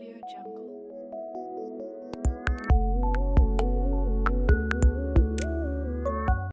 Audio Jungle.